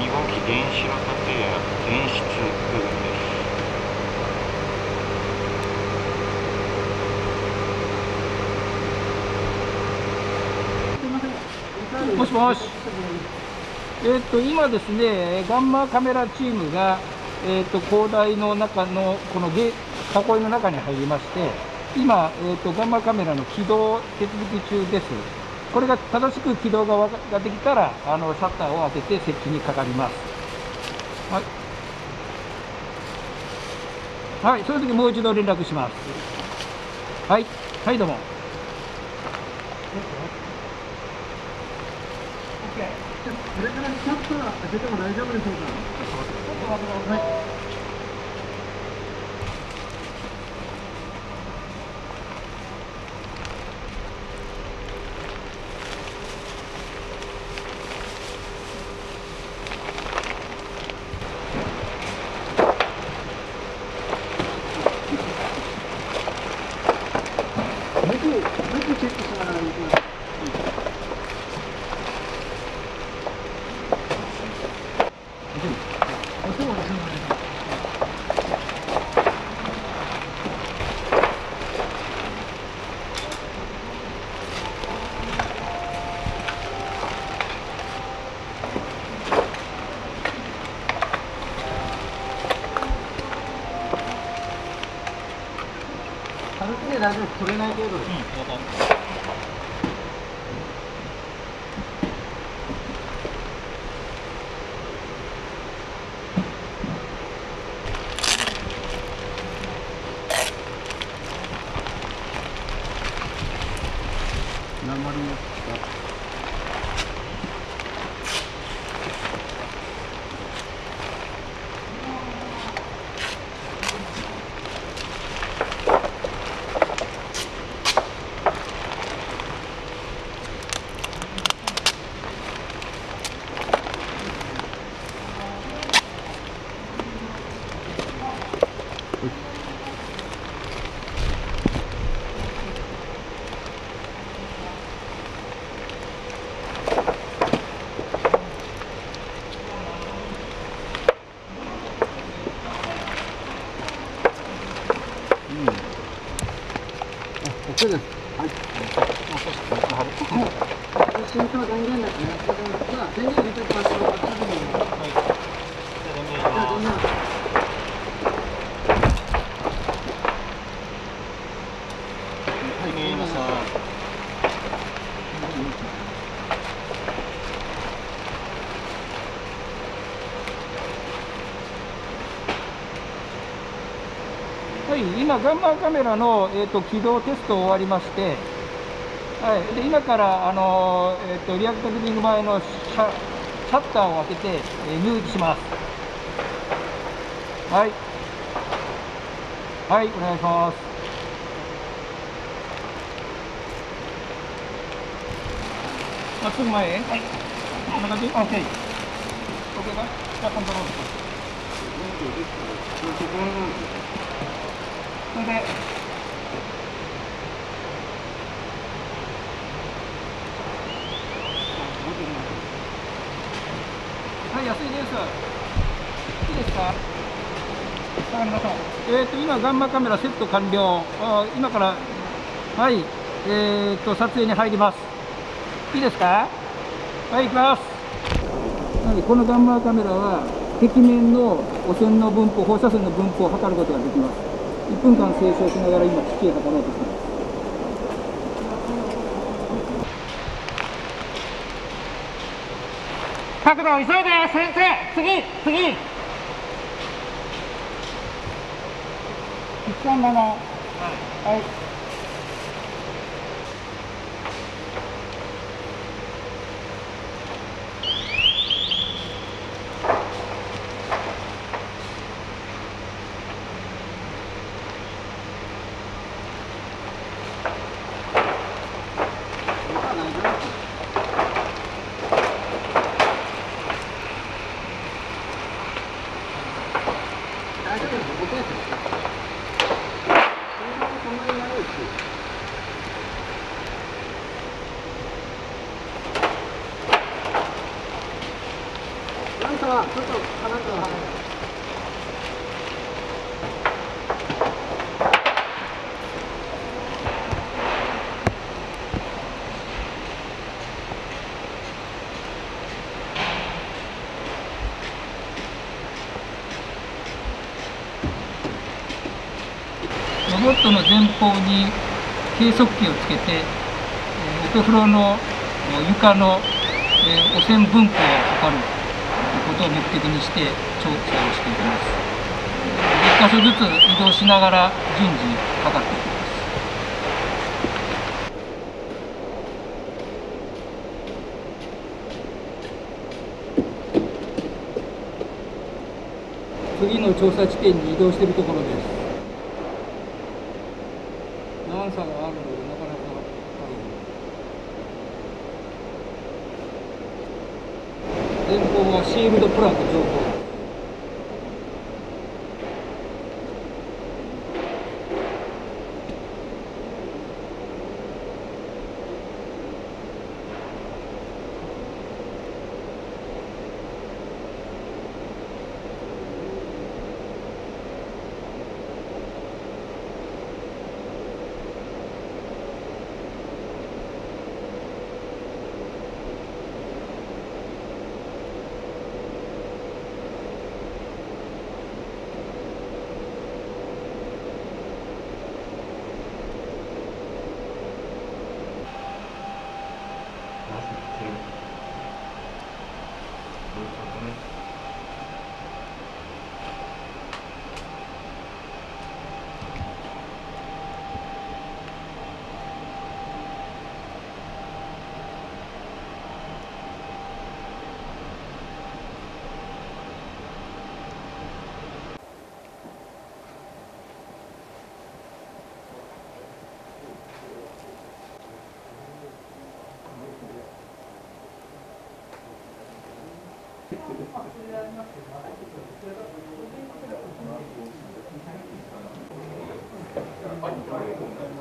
2号機原子炉建屋前室部分ですもしもし。えっ、と、今ですね、ガンマカメラチームが、えっ、と、広大の中の、このゲ囲いの中に入りまして、今、えっ、と、ガンマカメラの起動手続き中です。これが正しく起動がができたら、あの、シャッターを開けて設置にかかります。はい。はい、その時もう一度連絡します。はい、はい、どうも。これからシャッター開けても大丈夫でしょうか？はい向き向きチェックしながら行きます音を出さないと軽くで軽くね大丈夫取れない程度です、鉛のこっちです。はい。新と電源ですね。じゃあ電源入れておきましょう。バッテリーにじゃあ電源。はい、見えました。はい、今、ガンマカメラの、えー、と起動テスト終わりまして、はい、で今から、あのーえー、とリアクタービルディング前のシャシャッターを開けて、えー入力します。はい、はい、お願いします。まっすぐ前へ。はい。こんな感じ ?OK。OK か？じゃあコントロール。それで、はい、安いです。いいですか？わかりました。えっ、と、今、ガンマカメラセット完了。あ今から、はい、えっ、と、撮影に入ります。いいですか？はい、行きます。はい、このガンマカメラは、壁面の汚染の分布、放射線の分布を測ることができます。1分間清掃しながら今、機器を測ろうとしています。角度を急いで先生次次137はいは。いです。ちょっと離れたら離れたロボットの前方に計測器をつけて、えー、オペフロの床の、えー、汚染分布を測る。ことを目的にして調査をしていきます。1箇所ずつ移動しながら順次測っていきます。次の調査地点に移動しているところです。段差があるのでなかなか前方はシールドプランク情 Thank you.